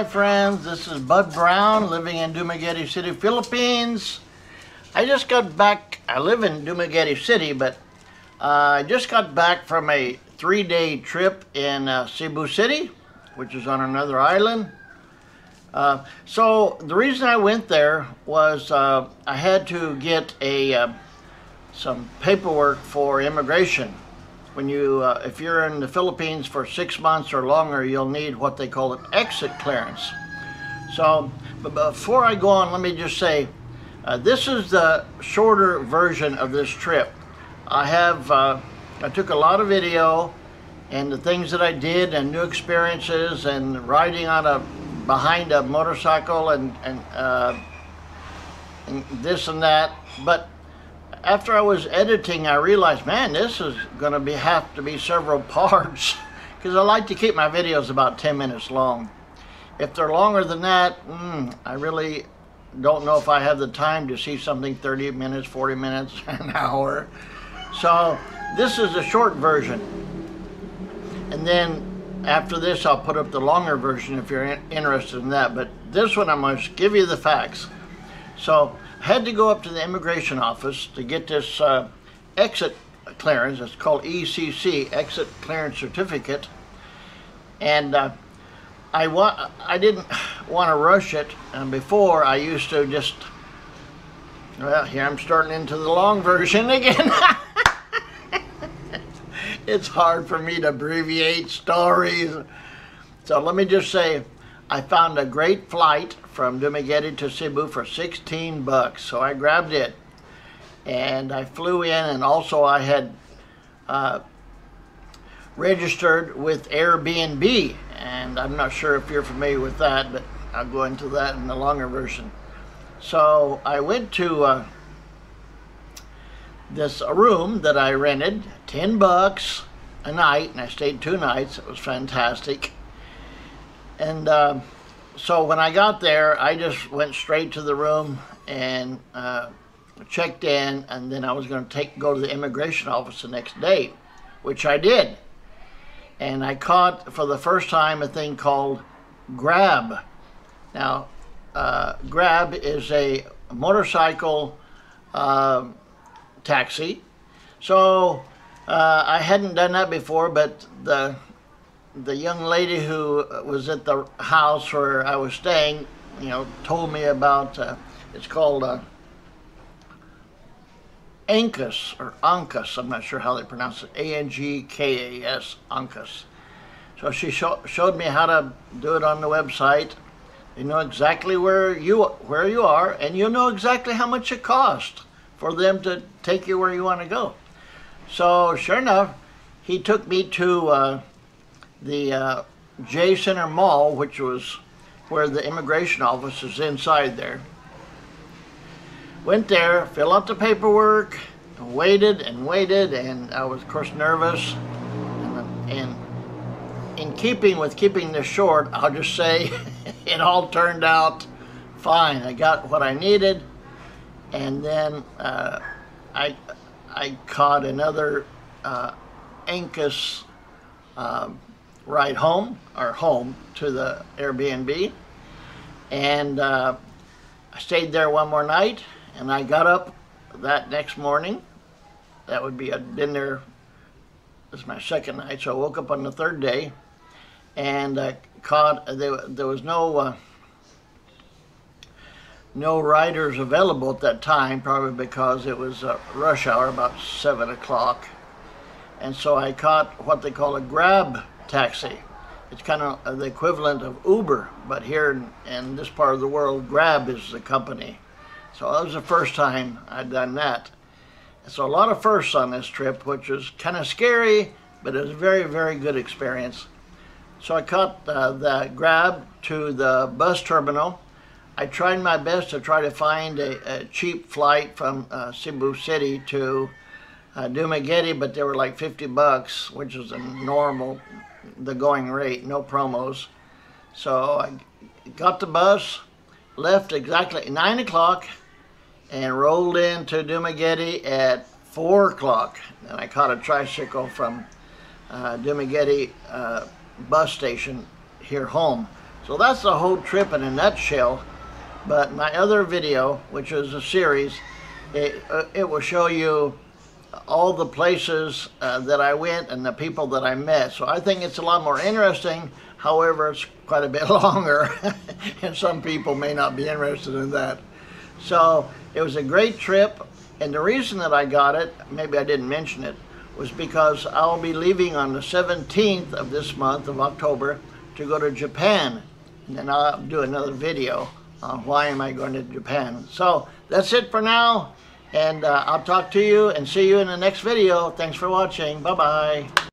my friends. This is Bud Brown living in Dumaguete City, Philippines. I just got back. I live in Dumaguete City, but uh, I just got back from a three day trip in uh, Cebu City, which is on another island. Uh, so the reason I went there was uh, I had to get a uh, some paperwork for immigration when you, uh, if you're in the Philippines for six months or longer, you'll need what they call an exit clearance. So, but before I go on, let me just say, uh, this is the shorter version of this trip. I have, uh, I took a lot of video and the things that I did and new experiences and riding on a, behind a motorcycle and, and, uh, and this and that. But after I was editing, I realized, man, this is going to be have to be several parts because I like to keep my videos about 10 minutes long. If they're longer than that, mm, I really don't know if I have the time to see something 30 minutes, 40 minutes, an hour. So this is a short version. And then after this, I'll put up the longer version if you're interested in that. But this one, I'm going to give you the facts. So I had to go up to the immigration office to get this uh, exit clearance. It's called ECC, Exit Clearance Certificate. And uh, I want I didn't want to rush it. And before I used to just well, here I'm starting into the long version again. it's hard for me to abbreviate stories. So let me just say, I found a great flight from Dumaguete to Cebu for 16 bucks. So I grabbed it and I flew in and also I had uh, registered with Airbnb and I'm not sure if you're familiar with that but I'll go into that in the longer version. So I went to uh, this room that I rented, 10 bucks a night and I stayed two nights. It was fantastic. And uh, so when I got there, I just went straight to the room and uh, checked in, and then I was going to take go to the immigration office the next day, which I did. And I caught for the first time a thing called Grab. Now, uh, Grab is a motorcycle uh, taxi. So uh, I hadn't done that before, but the the young lady who was at the house where I was staying, you know, told me about, uh, it's called uh, Angkas or Angkas, I'm not sure how they pronounce it, A-N-G-K-A-S, Angkas. So she showed me how to do it on the website. You know exactly where you where you are, and you know exactly how much it costs for them to take you where you want to go. So sure enough, he took me to uh, the uh, J Centre Mall, which was where the immigration office is inside there. Went there, filled out the paperwork, waited and waited, and I was, of course, nervous. And, and in keeping with keeping this short, I'll just say it all turned out fine. I got what I needed, and then uh, I I caught another uh, Angkas um, ride home, or home, to the Airbnb. And uh, I stayed there one more night, and I got up that next morning. That would be, I'd been there, this is my second night, so I woke up on the third day, and uh, caught, there, there was no, uh, no riders available at that time, probably because it was uh, rush hour, about 7 o'clock. And so I caught what they call a grab taxi. It's kind of the equivalent of Uber, but here in, in this part of the world, Grab is the company. So that was the first time I'd done that. So a lot of firsts on this trip, which was kind of scary, but it was a very, very good experience. So I caught uh, the Grab to the bus terminal. I tried my best to try to find a, a cheap flight from uh, Cebu City to uh, Dumaguete, but they were like 50 bucks, which is a normal the going rate, no promos. So I got the bus, left exactly 9 o'clock, and rolled into Dumaguete at 4 o'clock. And I caught a tricycle from uh, Dumaguete uh, bus station here home. So that's the whole trip in a nutshell. But my other video, which is a series, it, uh, it will show you all the places uh, that I went and the people that I met. So I think it's a lot more interesting. However, it's quite a bit longer, and some people may not be interested in that. So it was a great trip, and the reason that I got it, maybe I didn't mention it, was because I'll be leaving on the 17th of this month of October to go to Japan. And then I'll do another video on why am I going to Japan. So that's it for now. And uh, I'll talk to you and see you in the next video. Thanks for watching. Bye-bye.